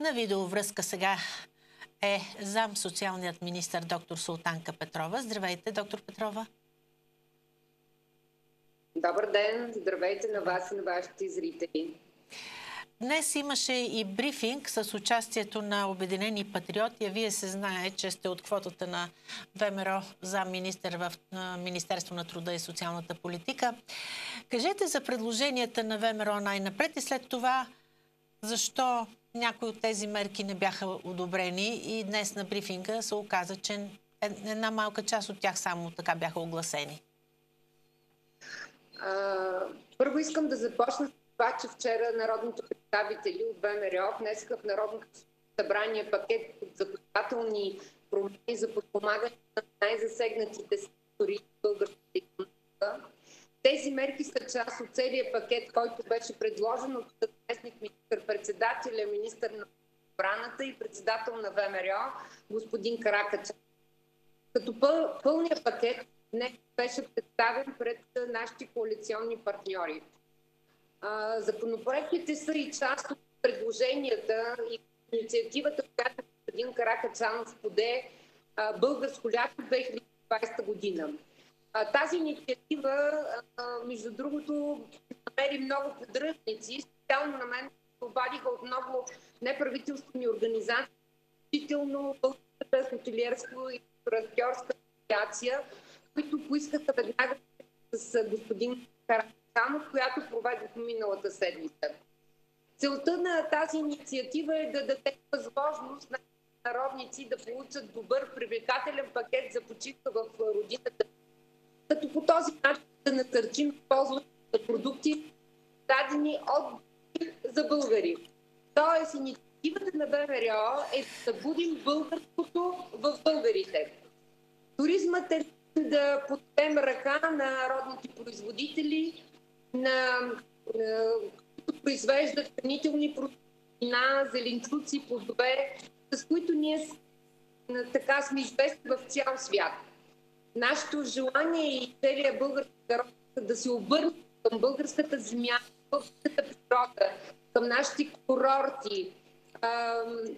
На видеовръзка сега е зам социалният министр доктор Султанка Петрова. Здравейте, доктор Петрова. Добър ден! Здравейте на вас и на вашите зрители. Днес имаше и брифинг с участието на Обединени патриоти. А вие се знае, че сте от квотата на ВМРО за министър в Министерство на труда и социалната политика. Кажете за предложенията на ВМРО най-напред и след това защо някои от тези мерки не бяха одобрени и днес на брифинга се оказа, че една малка част от тях само така бяха огласени. А, първо искам да започна с това, че вчера народните представители от ВМРО внесаха в Народното събрание пакет от законодателни промени за подпомагане на най-засегнатите сектори в българската економика. Тези мерки са част от целият пакет, който беше предложен от заместник министър-председателя, министър на отбраната и председател на ВМРО, господин Каракача. Като пъл, пълният пакет не беше представен пред нашите коалиционни партньори. А, законопроектите са и част от предложенията и инициативата, която господин Каракачанов поде Българско лято 2020 година. А, тази инициатива, а, между другото, намери много поддръжници. Специално на мен обадиха от много неправителствени организации, включително Българската хотелиерско и ресторантьорска асоциация, които поискаха веднага с господин Караканов, която проведохме миналата седмица. Целта на тази инициатива е да даде възможност на народници да получат добър, привлекателен пакет за почивка в родината, като по този начин да насърчим ползването на продукти, дадени от за българи. Тоест, инициативата на ВМРО е да будим българското в българите. Туризмът е да подпем ръка на родните производители, на, които произвеждат хранителни продукти, зеленчуци, плодове, с които ние така сме известни в цял свят. Нашето желание и целият български народ да се обърне към българската земя, българската природа, към нашите курорти.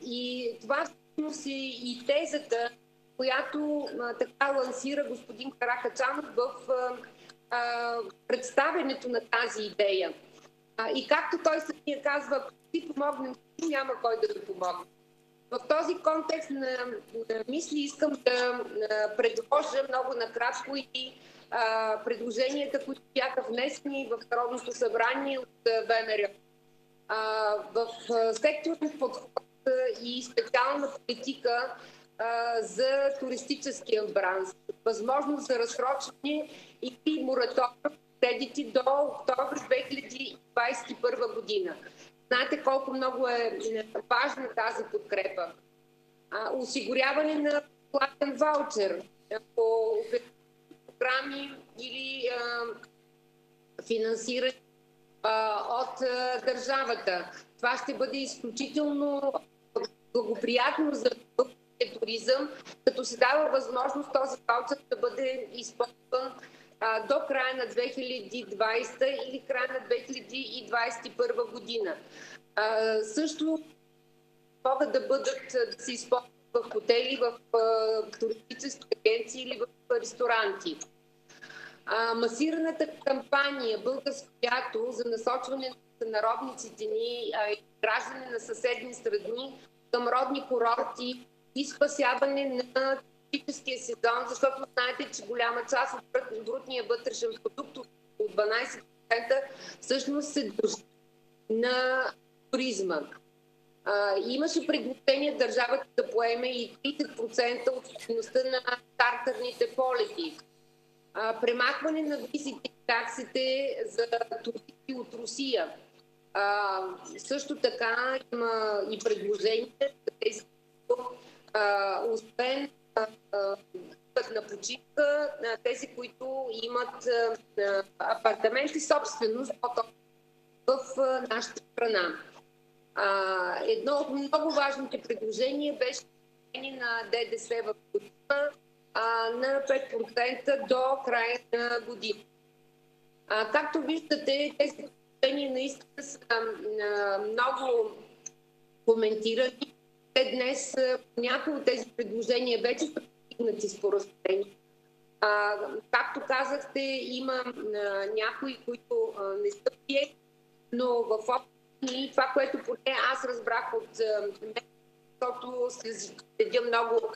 и това всъщност е и тезата, която така лансира господин Каракачанов в представенето на тази идея. И както той самия казва, ако си помогнем, няма кой да ви помогне. В този контекст на мисли искам да предложа много накратко и а, предложенията, които бяха внесени в Народното събрание от ВМРО. А, в секторен подход и специална политика за туристическия бранш. Възможност за разсрочване и мораториум кредити до октомври 2021 година. Знаете колко много е важна тази подкрепа. А, осигуряване на платен ваучер по програми или а, финансиране а, от а, държавата. Това ще бъде изключително благоприятно за туризъм, като се дава възможност този ваучер да бъде използван до края на 2020 или края на 2021 година. А, също могат да бъдат да се използват в хотели, в туристически агенции или в ресторанти. А, масираната кампания Българско лято за насочване на народниците ни а, и граждане на съседни страни към родни курорти и спасяване на туристическия сезон, защото знаете, че голяма част от брутния вътрешен продукт от 12% всъщност се дължи на туризма. А, имаше предложение държавата да поеме и 30% от стоеността на стартърните полети. А, премахване на визите таксите за туристи от Русия. А, също така има и предложение за тези, а, освен на почивка на тези, които имат апартаменти собственост в нашата страна. Едно от много важните предложения беше на ДДС в година на 5% до края на година. Както виждате, тези предложения наистина са много коментирани. Те днес някои от тези предложения вече са постигнати споразумения. А, както казахте, има а, някои, които а, не са приети, но в и това, което поне аз разбрах от мен, защото следя много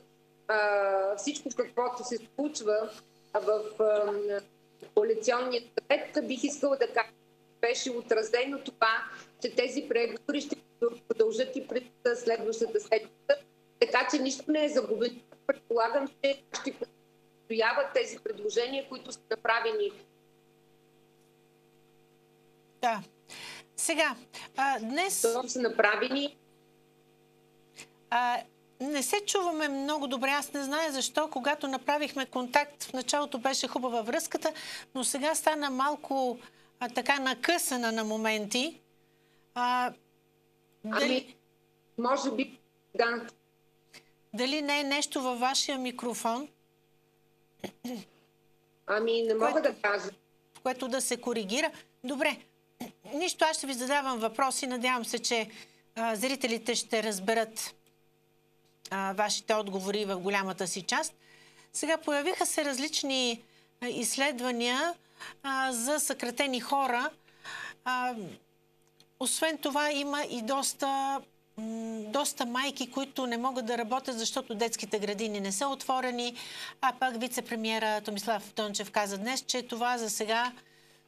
а, всичко, каквото се случва в а, коалиционния съвет, бих искала да кажа, беше отразено това, че тези преговори ще продължат и пред следващата седмица. Така че нищо не е загубено. Предполагам, че ще стояват тези предложения, които са направени. Да. Сега, а, днес... Са направени. А, не се чуваме много добре. Аз не зная защо. Когато направихме контакт, в началото беше хубава връзката, но сега стана малко а, така накъсана на моменти. А, дали... Ами, може би, да. Дали не е нещо във вашия микрофон? Ами, не мога което, да кажа. Което да се коригира. Добре. Нищо, аз ще ви задавам въпроси. Надявам се, че а, зрителите ще разберат а, вашите отговори в голямата си част. Сега появиха се различни а, изследвания а, за съкратени хора. А, освен това има и доста, доста майки, които не могат да работят, защото детските градини не са отворени. А пак вице-премьера Томислав Тончев каза днес, че това за сега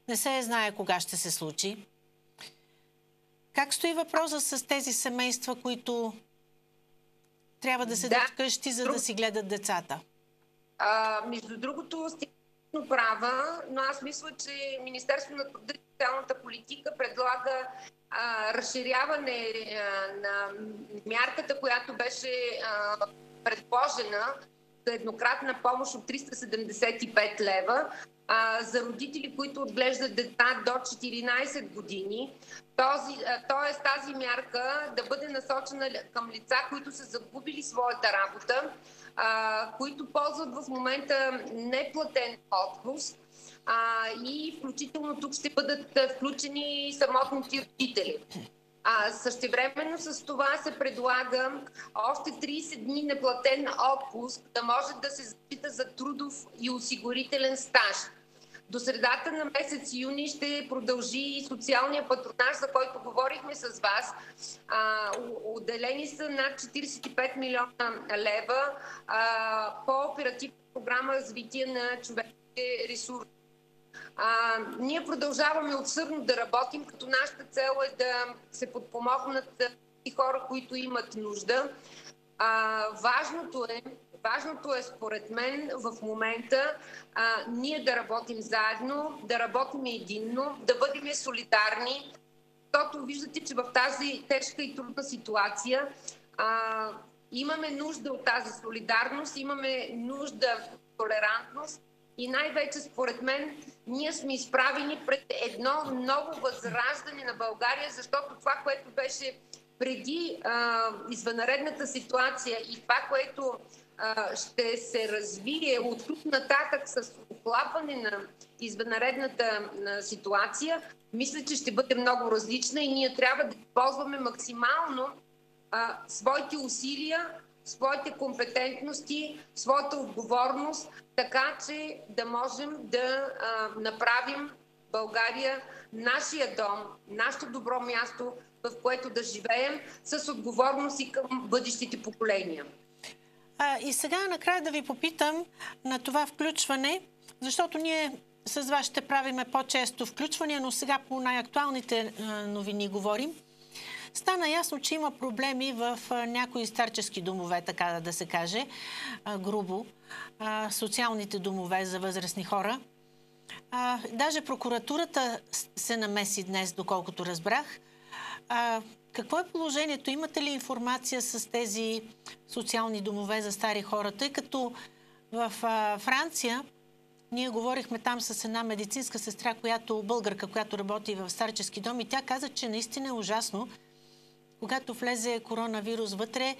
не се знае кога ще се случи. Как стои въпроса с тези семейства, които трябва да седят да. вкъщи, за Друг... да си гледат децата? А, между другото, сте права, но аз мисля, че Министерството на труда и социалната политика предлага а, разширяване а, на мярката, която беше а, предложена еднократна помощ от 375 лева а, за родители, които отглеждат деца до 14 години. Този, тоест тази мярка да бъде насочена към лица, които са загубили своята работа, а, които ползват в момента неплатен отпуск а, и включително тук ще бъдат включени самотните родители. А същевременно с това се предлага още 30 дни неплатен отпуск да може да се зачита за трудов и осигурителен стаж. До средата на месец юни ще продължи и социалния патронаж, за който говорихме с вас. А, отделени са над 45 милиона лева а, по оперативна програма развитие на човешките ресурси. А, ние продължаваме отсърно да работим, като нашата цел е да се подпомогнат и хора, които имат нужда. А, важното е Важното е, според мен, в момента а, ние да работим заедно, да работим единно, да бъдем солидарни, защото виждате, че в тази тежка и трудна ситуация а, имаме нужда от тази солидарност, имаме нужда от толерантност и най-вече, според мен, ние сме изправени пред едно ново възраждане на България, защото това, което беше преди а, извънредната ситуация и това, което ще се развие от тук нататък с оплапване на извънредната ситуация, мисля, че ще бъде много различна и ние трябва да ползваме максимално а, своите усилия, своите компетентности, своята отговорност, така че да можем да а, направим България нашия дом, нашето добро място, в което да живеем с отговорност и към бъдещите поколения. А, и сега накрая да ви попитам на това включване, защото ние с вас ще правиме по-често включвания, но сега по най-актуалните новини говорим. Стана ясно, че има проблеми в някои старчески домове, така да се каже, грубо, социалните домове за възрастни хора. Даже прокуратурата се намеси днес, доколкото разбрах. Какво е положението? Имате ли информация с тези социални домове за стари хора? Тъй като в Франция ние говорихме там с една медицинска сестра, която българка, която работи в старчески дом и тя каза, че наистина е ужасно. Когато влезе коронавирус вътре,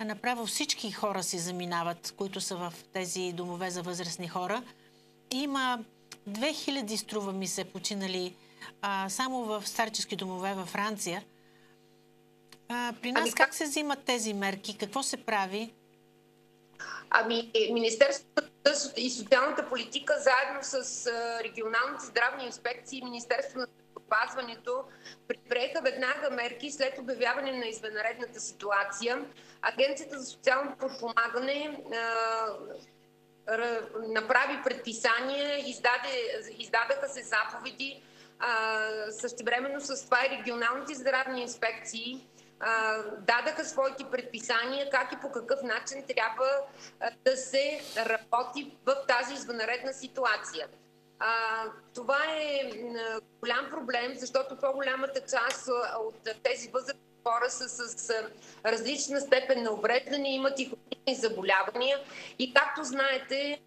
направо всички хора си заминават, които са в тези домове за възрастни хора. Има 2000 струва ми се починали а, само в старчески домове във Франция – А, при нас ами, как се взимат тези мерки? Какво се прави? Ами, е, Министерството и социалната политика, заедно с регионалните здравни инспекции и Министерството на здравеопазването, предприеха веднага мерки след обявяване на извънредната ситуация. Агенцията за социално подпомагане направи предписания, издаде, издадаха се заповеди. същевременно с това и регионалните здравни инспекции дадаха своите предписания как и по какъв начин трябва да се работи в тази извънредна ситуация. А, това е голям проблем, защото по-голямата част от тези възрастни хора са с различна степен на обреждане, имат и хронични заболявания. И както знаете,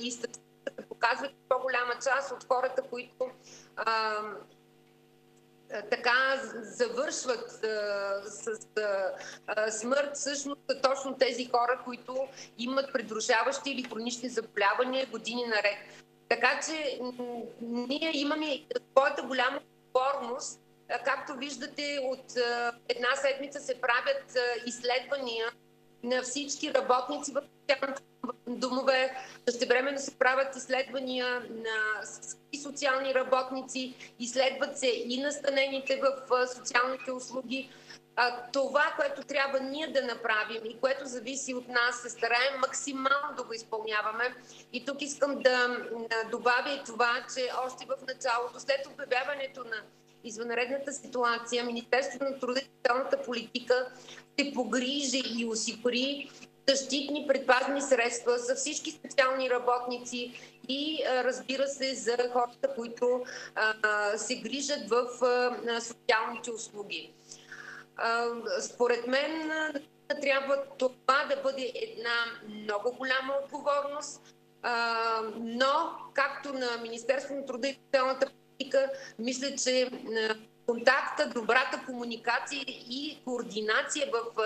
и статистиката показва, че по-голяма част от хората, които а, така завършват а, с а, смърт, всъщност са точно тези хора, които имат предрушаващи или хронични заболявания години наред. Така че ние имаме своята голяма отговорност. Както виждате, от една седмица се правят изследвания на всички работници в домове. Същевременно се правят изследвания на и социални работници, изследват се и настанените в социалните услуги. Това, което трябва ние да направим и което зависи от нас, се стараем максимално да го изпълняваме. И тук искам да добавя и това, че още в началото, след обявяването на извънредната ситуация, Министерството на труда политика се погрижи и осигури защитни предпазни средства за всички специални работници и разбира се за хората, които се грижат в социалните услуги. Според мен трябва това да бъде една много голяма отговорност, но както на Министерството на труда и социалната политика, мисля, че контакта, добрата комуникация и координация в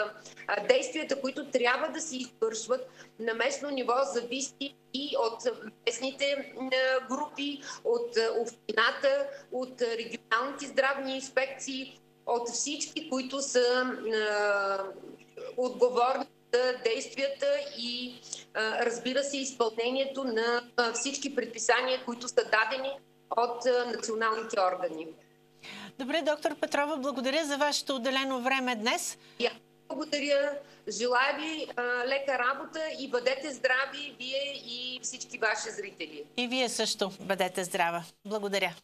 действията, които трябва да се извършват на местно ниво, зависи и от местните групи, от общината, от регионалните здравни инспекции, от всички, които са отговорни за действията и разбира се изпълнението на всички предписания, които са дадени от националните органи. Добре, доктор Петрова, благодаря за вашето отделено време днес. Я, благодаря. Желая ви а, лека работа и бъдете здрави, вие и всички ваши зрители. И вие също бъдете здрава. Благодаря.